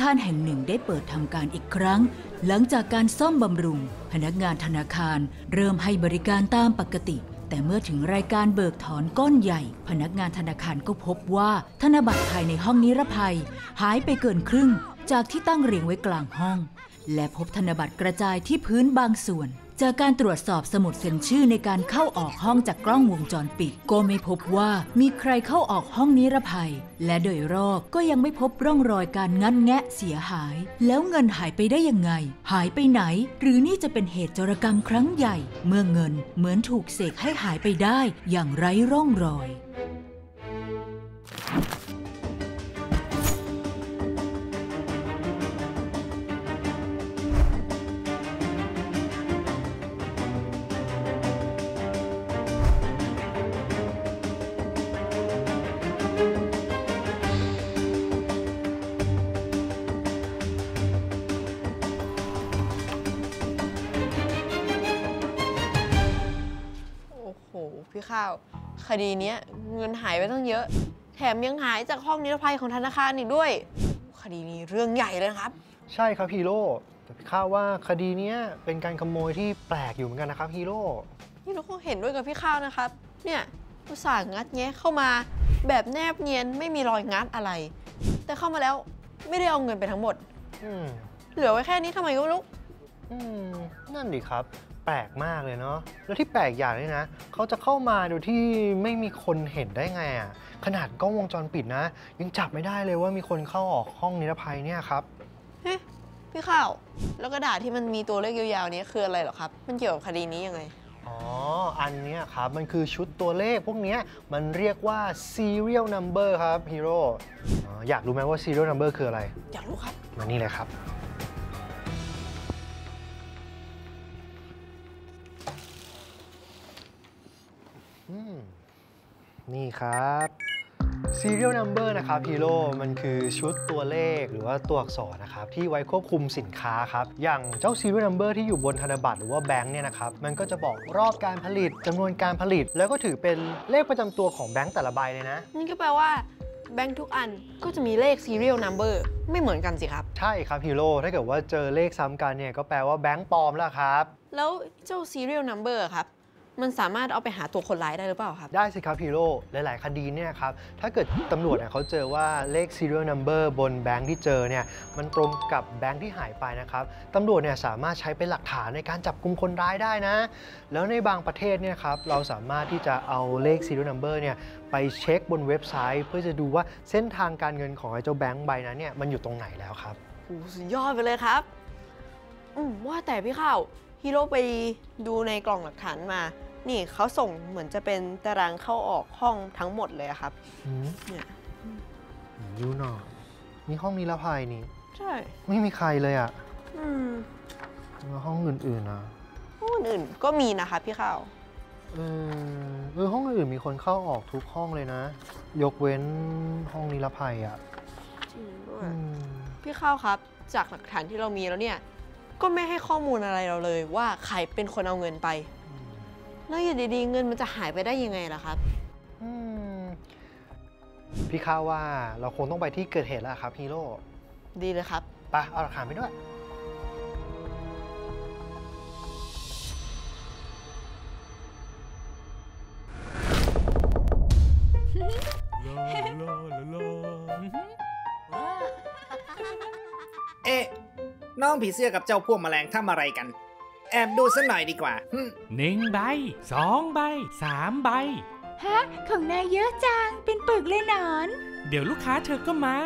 คารแห่งหนึ่งได้เปิดทำการอีกครั้ง หลังจากการซ่อมบำรุง พนักงานธนาคารเริ่มให้บริการตามปกติ แต่เมื่อถึงรายการเบิกถอนก้อนใหญ่ พนักงานธนาคารก็พบว่าธนบัตรภายในห้องนิรภัย หายไปเกินครึ่ง จากที่ตั้งเรียงไว้กลางห้อง และพบธนบัตรกระจายที่พื้นบางส่วน จากการตรวจสอบสมุดเซ็นชื่อในการเข้าออกห้องจากกล้องวงจรปิด ก็ไม่พบว่ามีใครเข้าออกห้องนิรภัย และโดยรอบก็ยังไม่พบร่องรอยการงัดแงะเสียหาย แล้วเงินหายไปได้ยังไง หายไปไหน หรือนี่จะเป็นเหตุจรกรรมครั้งใหญ่ เมื่อเงินเหมือนถูกเสกให้หายไปได้อย่างไร้ร่องรอย ข้าว คดีเนี้ยเงินหายไปตั้งเยอะ แถมยังหายจากห้องนิรภัยของธนาคารอีกด้วย คดีนี้เรื่องใหญ่เลยนะครับ ใช่ครับฮีโร่แต่พี่ข้าว่าคดีเนี้ยเป็นการขโมยที่แปลกอยู่เหมือนกันนะครับฮีโร่นี่เราคงเห็นด้วยกับพี่ข้าวนะครับ เนี่ยอุตส่าห์งัดแงะเข้ามา แบบแนบเนียนไม่มีรอยงัดอะไร แต่เข้ามาแล้วไม่ได้เอาเงินไปทั้งหมด อืมเหลือไว้แค่นี้ทำไมก็ไม่รู้ อืมนั่นดิครับ แปลกมากเลยเนาะ แล้วที่แปลกอย่างนี้นะ เขาจะเข้ามาโดยที่ไม่มีคนเห็นได้ไงอะ่ะ ขนาดกล้องวงจรปิดนะ ยังจับไม่ได้เลยว่ามีคนเข้าออกห้องนิรภัยเนี่ยครับเฮ้ยพี่ข้าว แล้วกระดาษที่มันมีตัวเลขยาวๆนี้คืออะไรเหรอครับ มันเกี่ยวกับคดีนี้ยังไง อ๋อ อันเนี้ยครับ มันคือชุดตัวเลขพวกเนี้ยมันเรียกว่า serial number ครับฮีโร่อ๋ออยากรู้ไหมว่า serial number คืออะไร อยากรู้ครับ มานี่เลยครับ นี่ครับ serial number นะครับฮีโร่มันคือชุดตัวเลขหรือว่าตัวอักษรนะครับ ที่ไว้ควบคุมสินค้าครับ อย่างเจ้า serial number ที่อยู่บนธนบัตรหรือว่าแบงค์เนี่ยนะครับ มันก็จะบอกรอบการผลิตจำนวนการผลิต แล้วก็ถือเป็นเลขประจำตัวของแบงค์แต่ละใบเลยนะ นี่ก็แปลว่าแบงค์ทุกอันก็จะมีเลข serial number ไม่เหมือนกันสิครับ ใช่ครับฮีโร่ถ้าเกิดว่าเจอเลขซ้ำกันเนี่ยก็แปลว่าแบงค์ปลอมแล้วครับ แล้วเจ้า serial number อะครับ มันสามารถเอาไปหาตัวคนร้ายได้หรือเปล่าครับ ได้สิครับฮีโร่หลาย ๆ คดีเนี่ยครับ ถ้าเกิดตำรวจเนี่ยเขาเจอว่าเลข serial number บนแบงค์ที่เจอเนี่ยมันตรงกับแบงค์ที่หายไปนะครับตำรวจเนี่ยสามารถใช้เป็นหลักฐานในการจับกลุ่มคนร้ายได้นะ แล้วในบางประเทศเนี่ยครับเราสามารถที่จะเอาเลข serial number เนี่ยไปเช็คบนเว็บไซต์ เพื่อจะดูว่าเส้นทางการเงินของไอ้เจ้าแบงค์ใบนั้นเนี่ยมันอยู่ตรงไหนแล้วครับโอ้สุดยอดไปเลยครับ อืมว่าแต่พี่ข้าวฮีโร่ไปดูในกล่องหลักฐานมา นี่เขาส่งเหมือนจะเป็นตารางเข้าออกห้องทั้งหมดเลยอะครับอืมเนี่ยยูหน่อยนี่ห้องนิรภัยนี่ ใช่ ไม่มีใครเลยอะอืมแล้วห้องอื่นๆนะห้องอื่นๆก็มีนะคะพี่ข้าว เออเออห้องอื่นมีคนเข้าออกทุกห้องเลยนะ ยกเว้นห้องนิรภัยอะจริงด้วย อืมพี่ข้าวครับ จากหลักฐานที่เรามีแล้วเนี่ย ก็ไม่ให้ข้อมูลอะไรเราเลยว่าใครเป็นคนเอาเงินไป แล้วอยู่ดีๆเงินมันจะหายไปได้ยังไงล่ะครับ อืม พี่ข้าว่าเราคงต้องไปที่เกิดเหตุแล้วครับฮีโร่ ดีเลยครับไปะเอาหลักฐานไปด้วย เอ๊ะ น้องผีเสื้อกับเจ้าพวกแมลงทำอะไรกัน แอบดูสักหน่อยดีกว่าหึหนึ่งใบสองใบสามใบ ฮะ ของนายเยอะจัง เป็นปึกเลยหนอน เดี๋ยวลูกค้าเธอก็มา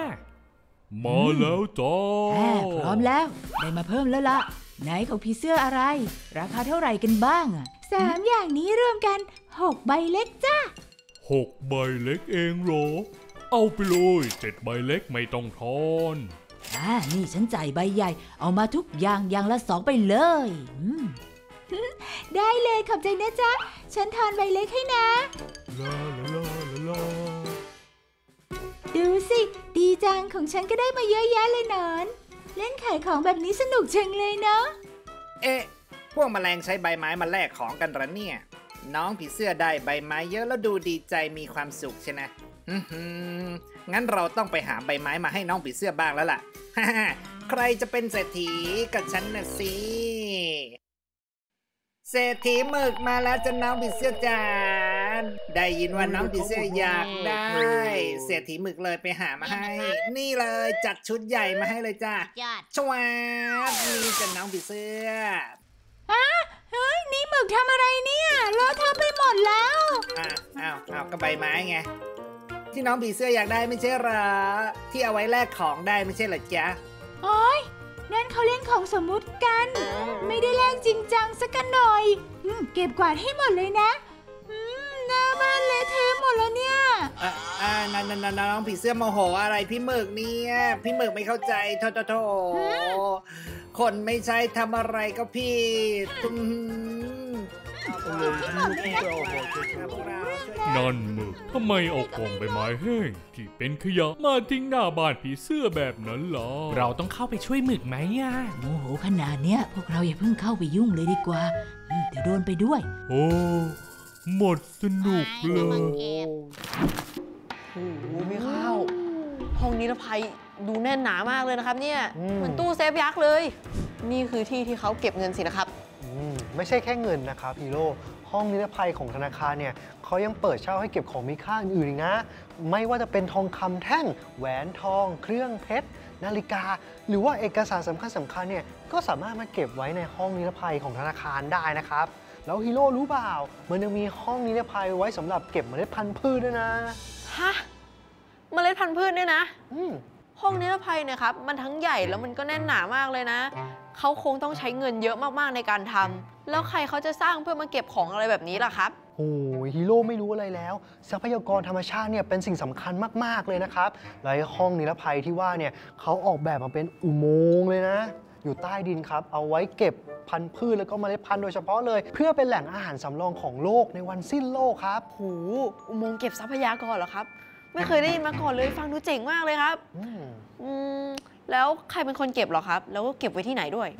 มาแล้วจ้าแหมพร้อมแล้ว ได้มาเพิ่มแล้วล่ะ ไหนของผีเสื้ออะไร ราคาเท่าไหร่กันบ้างอะสามอย่างนี้รวมกัน6ใบเล็กจ้าหกใบเล็กเองเหรอ เอาไปเลยเจ็ดใบเล็กไม่ต้องทอน อ่านี่ฉันจ่ายใบใหญ่ เอามาทุกอย่างอย่างละสองไปเลยอืมได้เลยขอบใจนะจ๊ะ ฉันทานใบเล็กให้นะลาลาลาลาลาดูสิ ดีจังของฉันก็ได้มาเยอะแยะเลยหนอน เล่นขายของแบบนี้สนุกจังเลยเนาะ เอ๊ะ พวกแมลงใช้ใบไม้มาแลกของกันเหรอเนี่ย น้องผีเสื้อได้ใบไม้เยอะแล้วดูดีใจมีความสุขใช่ไหมอื้อหือ งั้นเราต้องไปหาใบไม้มาให้น้องผีเสื้อบ้างแล้วล่ะ ใครจะเป็นเศรษฐีกับฉันน่ะสิ เศรษฐีหมึกมาแล้วจะน้องผีเสื้อจานได้ยินว่าน้องผีเสื้ออยากได้ เศรษฐีหมึกเลยไปหามาให้ นี่เลยจัดชุดใหญ่มาให้เลยจ้ายอดชวาบนี่จะน้องผีเสื้อเฮ้ยนี่หมึกทำอะไรเนี่ยเลอะเทอะไปหมดแล้วอะอ้าวอ้าวก็ใบไม้ไง ที่น้องผีเสื้ออยากได้ไม่ใช่เหรอที่เอาไว้แลกของได้ไม่ใช่เหรอจ๊ะโอ้ยนั่นเขาเล่นของสมมุติกัน ไม่ได้แลกจริงจังสักกันหน่อยอืมเก็บกวาดให้หมดเลยนะอืมหน้าบ้านเละเทะหมดแล้วเนี่ยอะอ่านั่นนั่นนั่นน้องผีเสื้อโมโหอะไรพี่หมึกเนี่ยพี่หมึกไม่เข้าใจโทโทโทคนไม่ใช่ทำอะไรก็ผิดอืม เอาพวกเราช่วยกันนั่นหมึกทำไมเอากล่องใบไม้แห้งที่เป็นขยะมาทิ้งหน้าบ้านผีเสื้อแบบนั้นล่ะ เราต้องเข้าไปช่วยหมึกไหมอะโมโหขนาดเนี้ย พวกเราอย่าเพิ่งเข้าไปยุ่งเลยดีกว่าอืมเดี๋ยวโดนไปด้วย โอ้ หมดสนุกเลมายเก็บโอ้โหพี่ข้าวห้องนิรภัยดูแน่นหนามากเลยนะครับเนี่ยอืมเหมือนตู้เซฟยักษ์เลย นี่คือที่ที่เขาเก็บเงินสินะครับอืม ไม่ใช่แค่เงินนะครับฮีโร่ห้องนิรภัยของธนาคารเนี่ยเขายังเปิดเช่าให้เก็บของมีค่าอื่นๆอีกนะ ไม่ว่าจะเป็นทองคำแท่ง แหวนทอง เครื่องเพชรนาฬิกา หรือว่าเอกสารสำคัญสำคัญๆเนี่ยก็สามารถมาเก็บไว้ในห้องนิรภัยของธนาคารได้นะครับแล้วฮีโร่รู้เปล่า มันยังมีห้องนิรภัยไว้สำหรับเก็บเมล็ดพันธุ์พืชด้วยนะฮะเมล็ดพันธุ์พืชเนี่ยนะอืมห้องนิรภัยเนี่ยครับมันทั้งใหญ่แล้วมันก็แน่นหนามากเลยนะ เขาคงต้องใช้เงินเยอะมากๆในการทำแล้วใครเขาจะสร้างเพื่อมาเก็บของอะไรแบบนี้ล่ะครับโอ้ยฮีโร่ไม่รู้อะไรแล้ว ทรัพยากรธรรมชาติเนี่ยเป็นสิ่งสำคัญมาก ๆ เลยนะครับและไอ้ห้องนิรภัยที่ว่าเนี่ยเขาออกแบบมาเป็นอุโมงค์เลยนะ อยู่ใต้ดินครับ เอาไว้เก็บพันธุ์พืชแล้วก็เมล็ดพันธุ์โดยเฉพาะเลย เพื่อเป็นแหล่งอาหารสำรองของโลกในวันสิ้นโลกครับหูอุโมงค์เก็บทรัพยากรเหรอครับ ไม่เคยได้ยินมาก่อนเลยฟังดูเจ๋งมากเลยครับอืมอืม แล้วใครเป็นคนเก็บเหรอครับ แล้วก็เก็บไว้ที่ไหนด้วย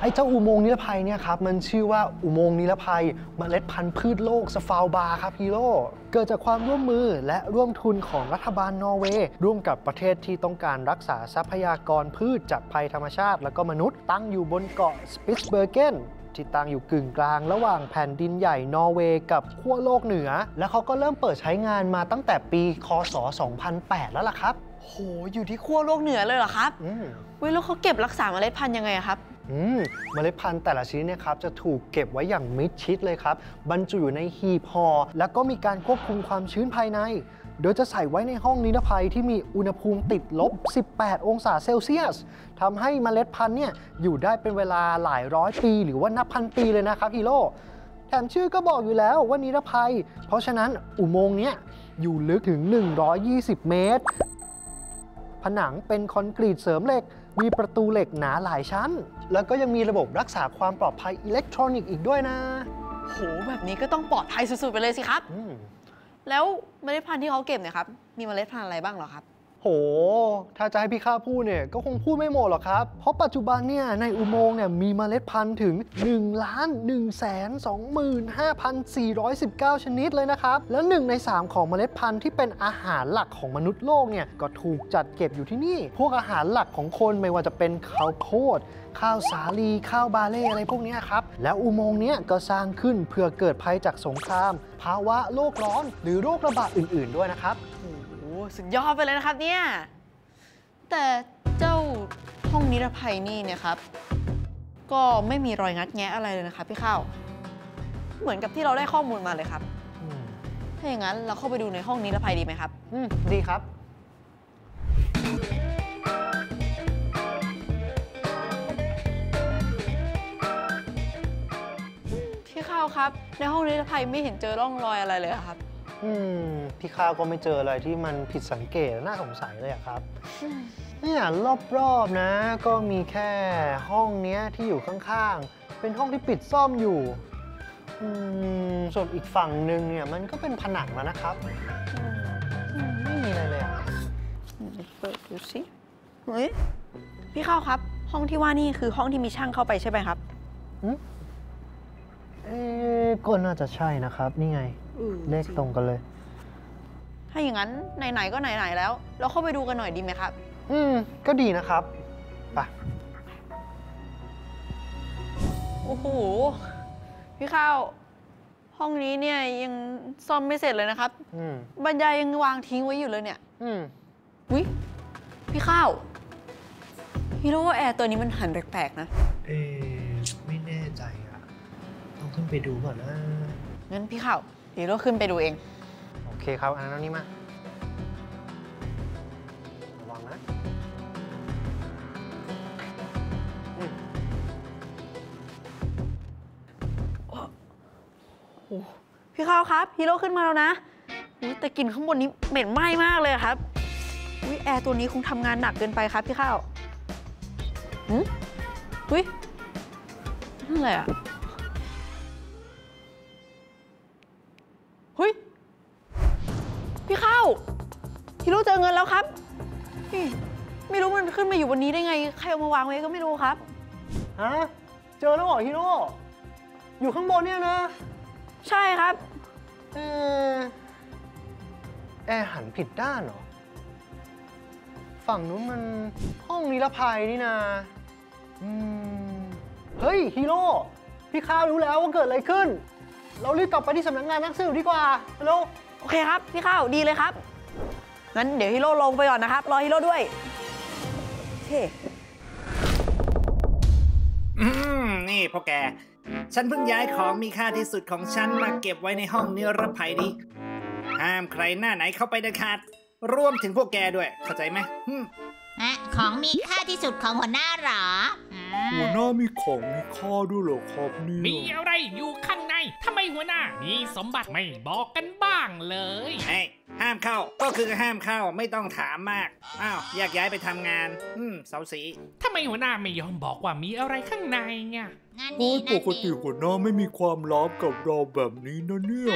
ไอ้เจ้าอุโมงค์นิรภัยเนี่ยครับ มันชื่อว่าอุโมงค์นิรภัยเมล็ดพันธุ์พืชโลกสวาลบาร์ดครับฮีโร่เกิดจากความร่วมมือและร่วมทุนของรัฐบาลนอร์เวย์ร่วมกับประเทศที่ต้องการรักษาทรัพยากรพืชจากภัยธรรมชาติ และก็มนุษย์ตั้งอยู่บนเกาะสปิตเบอร์เกนที่ตั้งอยู่กึ่งกลางระหว่างแผ่นดินใหญ่นอร์เวย์กับขั้วโลกเหนือ และเขาก็เริ่มเปิดใช้งานมาตั้งแต่ปี คศ 2008 แล้วล่ะครับ โห อยู่ที่ขั้วโลกเหนือเลยเหรอครับอืมเว้ยแล้วเขาเก็บรักษาเมล็ดพันธุ์ยังไงอะครับอืมเมล็ดพันธุ์แต่ละชนิดเนี่ยครับจะถูกเก็บไว้อย่างมิดชิดเลยครับ บรรจุอยู่ในหีบห่อแล้วก็มีการควบคุมความชื้นภายใน โดยจะใส่ไว้ในห้องนิรภัยที่มีอุณหภูมิติดลบ 18 องศาเซลเซียสทำให้เมล็ดพันธุ์เนี่ยอยู่ได้เป็นเวลาหลายร้อยปี หรือว่านับพันปีเลยนะครับฮีโร่แถมชื่อก็บอกอยู่แล้วว่านิรภัย เพราะฉะนั้นอุโมงค์เนี้ยอยู่ลึกถึง 120 เมตร ผนังเป็นคอนกรีตเสริมเหล็ก มีประตูเหล็กหนาหลายชั้น แล้วก็ยังมีระบบรักษาความปลอดภัยอิเล็กทรอนิกส์อีกด้วยนะ โห แบบนี้ก็ต้องปลอดภัยสุดๆ ไปเลยสิครับอืมแล้วเมล็ดพันธุ์ที่เขาเก็บเนี่ยครับ มีเมล็ดพันธุ์อะไรบ้างเหรอครับ โห ถ้าจะให้พี่ข้าวพูดเนี่ยก็คงพูดไม่หมดหรอกครับ เพราะปัจจุบันเนี่ยในอุโมงค์เนี่ยมีเมล็ดพันธุ์ถึง1ล้าน1แสน25,419 ชนิดเลยนะครับ แล้วหนึ่งใน 3 ของเมล็ดพันธุ์ที่เป็นอาหารหลักของมนุษย์โลกเนี่ยก็ถูกจัดเก็บอยู่ที่นี่ พวกอาหารหลักของคนไม่ว่าจะเป็นข้าวโพดข้าวสาลีข้าวบาเล่อะไรพวกนี้ครับ แล้วอุโมงค์เนี้ยก็สร้างขึ้นเพื่อเกิดภัยจากสงคราม ภาวะโลกร้อน หรือโรคระบาดอื่น ๆด้วยนะครับโห สุดยอดไปเลยนะครับเนี่ย แต่เจ้าห้องนิรภัยนี่เนี่ยครับ ก็ไม่มีรอยงัดแงะอะไรเลยนะครับพี่ข้าว เหมือนกับที่เราได้ข้อมูลมาเลยครับอืมถ้าอย่างนั้นเราเข้าไปดูในห้องนิรภัยดีไหมครับ อืม ดีครับ พี่ข้าวครับ ในห้องนิรภัยไม่เห็นเจอร่องรอยอะไรเลยอะครับ อืมพี่ข้าวก็ไม่เจออะไรที่มันผิดสังเกตน่าสงสัยเลยอะครับเนี่ยรอบๆนะ ก็มีแค่ห้องเนี้ยที่อยู่ข้างๆ เป็นห้องที่ปิดซ่อมอยู่อืมส่วนอีกฝั่งหนึ่งเนี่ยมันก็เป็นผนังแล้วนะครับอืมไม่มีอะไรเลยอะเปิดดูสิเฮ้ยพี่ข้าวครับ ห้องที่ว่านี่คือห้องที่มีช่างเข้าไปใช่ไหมครับเอ๊ะก็น่าจะใช่นะครับ นี่ไง เลขตรงกันเลย ถ้าอย่างนั้นไหนๆก็ไหนๆแล้ว เราเข้าไปดูกันหน่อยดีไหมครับ อืม ก็ดีนะครับไปโอ้โหพี่ข้าวห้องนี้เนี่ยยังซ่อมไม่เสร็จเลยนะครับ อืมบรรยายยังวางทิ้งไว้อยู่เลยเนี่ยอืมวิพี่ข้าวพี่รู้ว่าแอร์ตัวนี้มันหันแปลกๆนะ เอ๊ะไม่แน่ใจอะต้องขึ้นไปดูก่อนนะ งั้นพี่ข้าวเดี๋ยวเราขึ้นไปดูเอง โอเคครับ อันนั้นเอานี่มาระวังนะอืมพี่ข้าวครับฮีโร่ขึ้นมาแล้วนะอุ๊ยแต่กลิ่นข้างบนนี้เหม็นไหม้มากเลยอะครับอุ้ยแอร์ตัวนี้คงทำงานหนักเกินไปครับพี่ข้าวหืมอุ้ยนั่นอะไรอะ ขึ้นมาอยู่บนนี้ได้ไง ใครเอามาวางไว้ก็ไม่รู้ครับ ฮะ เจอแล้วเหรอฮีโร่ อยู่ข้างบนเนี่ยนะ ใช่ครับ เออแอร์หันผิดด้านเหรอ ฝั่งนู้นมันห้องนิรภัยนี่นะอืม เฮ้ยฮีโร่ พี่ข้าวรู้แล้วว่าเกิดอะไรขึ้น เรารีบกลับไปที่สำนักงานนักสืบดีกว่าเร็วโอเคครับ พี่ข้าวดีเลยครับ งั้นเดี๋ยวฮีโร่ลงไปก่อนนะครับ รอฮีโร่ด้วยโอ เคอืมนี่พ่อแก ฉันเพิ่งย้ายของมีค่าที่สุดของฉันมาเก็บไว้ในห้องนิรภัยนี้ห้ามใครหน้าไหนเข้าไปเด็ดขาดรวมถึงพวกแกด้วย เข้าใจไหมอืมอะของมีค่าที่สุดของหัวหน้าเหรออืมหัวหน้ามีของมีค่าด้วยเหรอครับเนี่มียอะไรอยู่ข้างใน ทำไมหัวหน้ามีสมบัติไม่บอกกันบ้างเลยเฮ้ยห้ามเข้าก็คือห้ามเข้าไม่ต้องถามมาก อ้าวแยกย้ายไปทำงาน อืมเสาสีทำไมหัวหน้าไม่ยอมบอกว่ามีอะไรข้างในเนี่ยงานโอ้นี้ยปนั่นกติหัวหน้าไม่มีความลับกับเราแบบนี้นะเนี่ย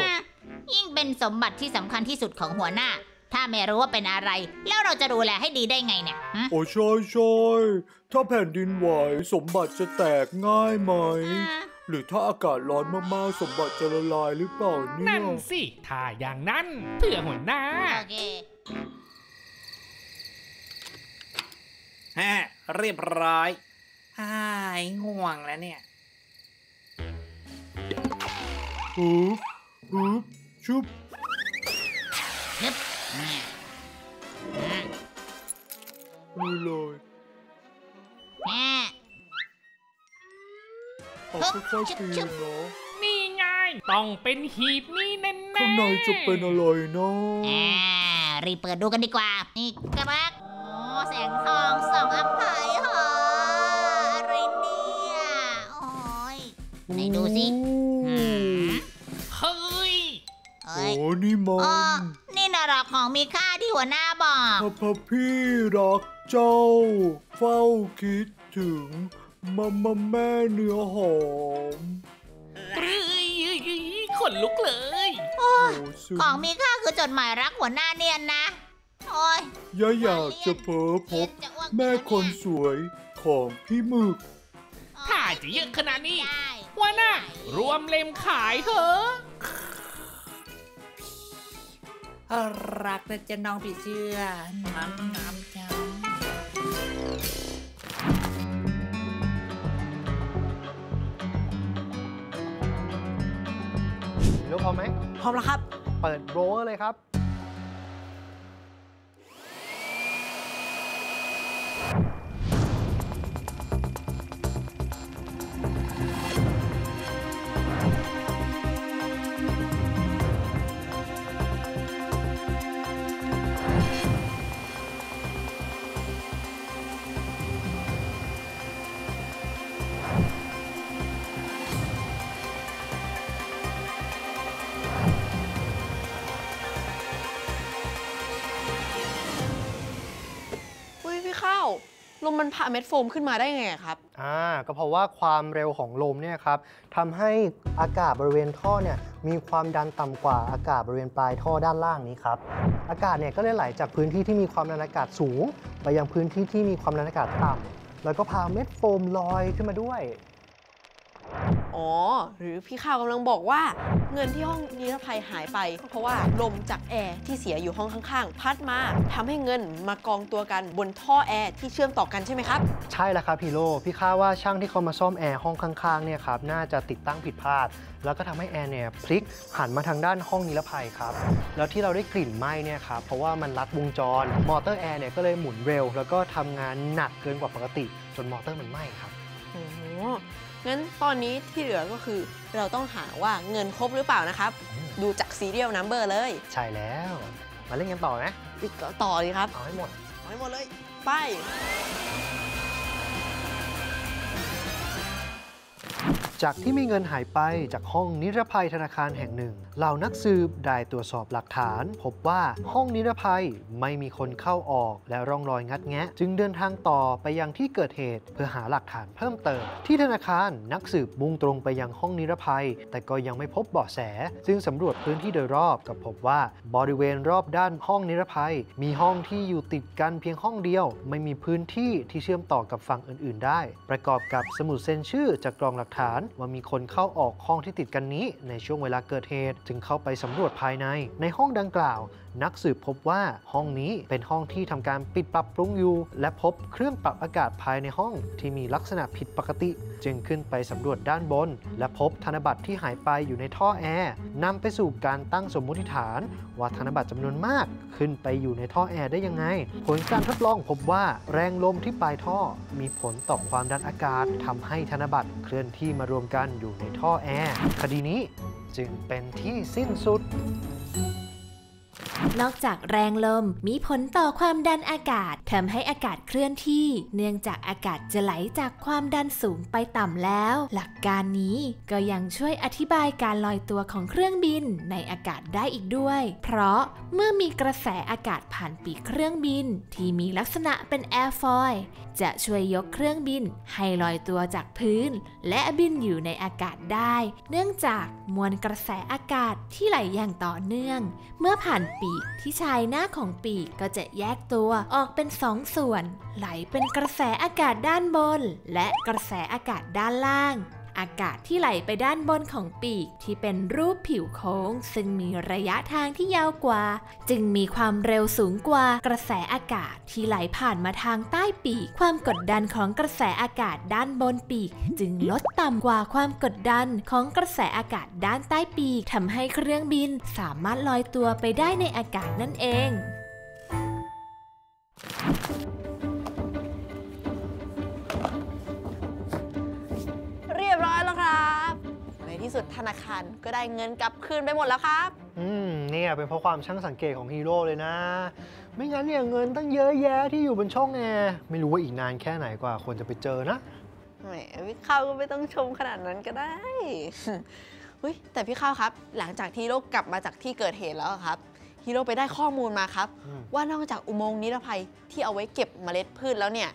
ยิ่งเป็นสมบัติที่สำคัญที่สุดของหัวหน้า ถ้าไม่รู้ว่าเป็นอะไร แล้วเราจะดูแลให้ดีได้ไงเนี่ยฮะโอ้ใช่ใช่ถ้าแผ่นดินไหวสมบัติจะแตกง่ายไหมอ่า หรือถ้าอากาศร้อนมากๆ สมบัติจะละลายหรือเปล่าเนี่นั่ยนสิถ้าอย่างนั้นเพื่อหัวหน้าโอเคฮะเรียบร้อยอ้ายง่วงแล้วเนี่ยฮึบฮึบชุบฮึบอ่าอ่านี่เลยแม่ เอาค่อยๆปีนเนาะนี่ไง ต้องเป็นหีบนี่แน่ๆข้างในจะเป็นอะไรเนาะอ่ารีบเปิดดูกันดีกว่า นี่กระบักโอ้แสงทองส่องอัพไผ่หออะไรเนี่ยโอ้ยไหนดูสิอืมเฮ้ยเอ้ยโอ้นี่มัอ๋อนนี่น่ะหรอของมีค่าที่หัวหน้าบอกพระพระพี่รักเจ้า เฝ้าคิดถึง มามาแม่เนื้อหอมเฮ้ยขนลุกเลย โอ้โอ้ยซึ้งของมีค่าคือจดหมายรักหัวหน้าเนียนนะ โอ้ยย่าอยากจะเพ้อพบจะอ้วกแม่คนสวยของพี่หมึก ถ้าจะเยอะขนาดนี้ได้หัวหน้ารวมเล่มขายเถอะรักนะจะน้องผีเสื้อน้ำน้ำจ้า พร้อมไหมพร้อมแล้วครับ เปิดโบรเลยครับ ลมมันพาเม็ดโฟมขึ้นมาได้ไงอะครับ อ่าก็เพราะว่าความเร็วของลมเนี่ยครับทำให้อากาศบริเวณท่อเนี่ยมีความดันต่ำกว่าอากาศบริเวณปลายท่อด้านล่างนี้ครับ อากาศเนี่ยก็เลยไหลจากพื้นที่ที่มีความดันอากาศสูง ไปยังพื้นที่ที่มีความดันอากาศต่ำแล้วก็พาเม็ดโฟมลอยขึ้นมาด้วย อ๋อ หรือพี่ข้าวกำลังบอกว่า เงินที่ห้องนิรภัยหายไป เพราะว่าลมจากแอร์ที่เสียอยู่ห้องข้างๆ พัดมาทำให้เงินมากองตัวกันบนท่อแอร์ที่เชื่อมต่อกันใช่ไหมครับ ใช่แล้วครับฮีโร่พี่ข้าวว่าช่างที่เขามาซ่อมแอร์ห้องข้างๆเนี่ยครับน่าจะติดตั้งผิดพลาด แล้วก็ทำให้แอร์เนี่ยพลิกหันมาทางด้านห้องนิรภัยครับแล้วที่เราได้กลิ่นไหม้เนี่ยครับเพราะว่ามันลัดวงจร มอเตอร์แอร์เนี่ยก็เลยหมุนเร็ว แล้วก็ทำงานหนักเกินกว่าปกติ จนมอเตอร์มันไหม้ครับโอ้โห งั้นตอนนี้ที่เหลือก็คือเราต้องหาว่าเงินครบหรือเปล่านะครับ ดูจาก serial number เลย ใช่แล้ว มาเล่นกันต่อไหมปิดต่อเลยครับ เอาให้หมด เอาให้หมดเลย ไป จากที่มีเงินหายไปจากห้องนิรภัยธนาคารแห่งหนึ่ง เหล่านักสืบได้ตรวจสอบหลักฐาน พบว่าห้องนิรภัยไม่มีคนเข้าออก และร่องรอยงัดแงะ จึงเดินทางต่อไปยังที่เกิดเหตุ เพื่อหาหลักฐานเพิ่มเติม ที่ธนาคารนักสืบมุ่งตรงไปยังห้องนิรภัย แต่ก็ยังไม่พบเบาะแสจึงสำรวจพื้นที่โดยรอบก็พบว่าบริเวณรอบด้านห้องนิรภัย มีห้องที่อยู่ติดกันเพียงห้องเดียว ไม่มีพื้นที่ที่เชื่อมต่อกับฝั่งอื่น ๆ ได้ ประกอบกับสมุดเซ็นชื่อจากกล่องหลักฐานว่ามีคนเข้าออกห้องที่ติดกันนี้ในช่วงเวลาเกิดเหตุ จึงเข้าไปสำรวจภายใน ในห้องดังกล่าว นักสืบพบว่าห้องนี้เป็นห้องที่ทำการปิดปรับปรุงอยู่และพบเครื่องปรับอากาศภายในห้องที่มีลักษณะผิดปกติ จึงขึ้นไปสำรวจด้านบน และพบธนบัตรที่หายไปอยู่ในท่อแอร์นำไปสู่การตั้งสมมติฐาน ว่าธนบัตรจำนวนมาก ขึ้นไปอยู่ในท่อแอร์ได้ยังไง ผลการทดลองพบว่าแรงลมที่ปลายท่อ มีผลต่อความดันอากาศทำให้ธนบัตรเคลื่อนที่มารวมกันอยู่ในท่อแอร์ คดีนี้จึงเป็นที่สิ้นสุด นอกจากแรงลมมีผลต่อความดันอากาศทำให้อากาศเคลื่อนที่ เนื่องจากอากาศจะไหลจากความดันสูงไปต่ำแล้ว หลักการนี้ก็ยังช่วยอธิบายการลอยตัวของเครื่องบินในอากาศได้อีกด้วย เพราะเมื่อมีกระแสอากาศผ่านปีกเครื่องบิน ที่มีลักษณะเป็นแอร์ฟอยจะช่วยยกเครื่องบินให้ลอยตัวจากพื้น และบินอยู่ในอากาศได้ เนื่องจากมวลกระแสอากาศที่ไหลอย่างต่อเนื่อง เมื่อผ่านปีก ที่ชายหน้าของปีกก็จะแยกตัวออกเป็นสองส่วน ไหลเป็นกระแสอากาศด้านบน และกระแสอากาศด้านล่าง อากาศที่ไหลไปด้านบนของปีกที่เป็นรูปผิวโค้ง ซึ่งมีระยะทางที่ยาวกว่า จึงมีความเร็วสูงกว่ากระแสอากาศที่ไหลผ่านมาทางใต้ปีก ความกดดันของกระแสอากาศด้านบนปีก จึงลดต่ำกว่าความกดดันของกระแสอากาศด้านใต้ปีกทำให้เครื่องบินสามารถลอยตัวไปได้ในอากาศนั่นเอง ที่สุดธนาคารก็ได้เงินกลับคืนไปหมดแล้วครับ อืมเนี่ยเป็นเพราะความช่างสังเกตของฮีโร่เลยนะ ไม่งั้นเนี่ยเงินตั้งเยอะแยะที่อยู่บนช่องแอร์ไม่รู้ว่าอีกนานแค่ไหนกว่าควรจะไปเจอนะแหมพี่ข้าวก็ไม่ต้องชมขนาดนั้นก็ได้เฮ้ยแต่พี่ข้าวครับ หลังจากที่ฮีโร่กลับมาจากที่เกิดเหตุแล้วอะครับฮีโร่ไปได้ข้อมูลมาครับอืมว่านอกจากอุโมงค์นิรภัยที่เอาไว้เก็บเมล็ดพืชแล้วเนี่ย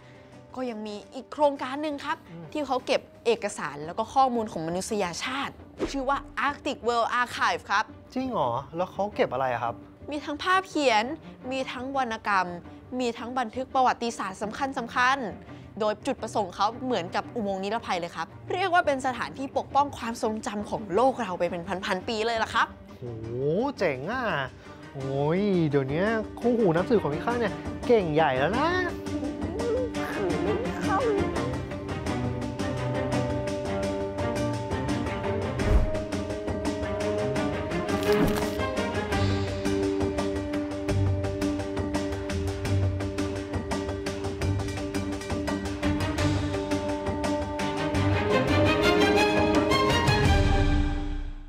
ก็ยังมีอีกโครงการหนึ่งครับ ที่เขาเก็บเอกสารแล้วก็ข้อมูลของมนุษยชาติ ชื่อว่า Arctic World Archive ครับ จริงเหรอ แล้วเขาเก็บอะไรอะครับ มีทั้งภาพเขียน มีทั้งวรรณกรรม มีทั้งบันทึกประวัติศาสตร์สำคัญสำคัญโดยจุดประสงค์เขาเหมือนกับอุโมงค์นิรภัยเลยครับ เรียกว่าเป็นสถานที่ปกป้องความทรงจำของโลกเราไปเป็นพันๆปีเลยล่ะครับโหเจ๋งอะโอ้ยเดี๋ยวนี้คู่หูนักสืบของพี่ข้าเนี่ยเก่งใหญ่แล้วนะ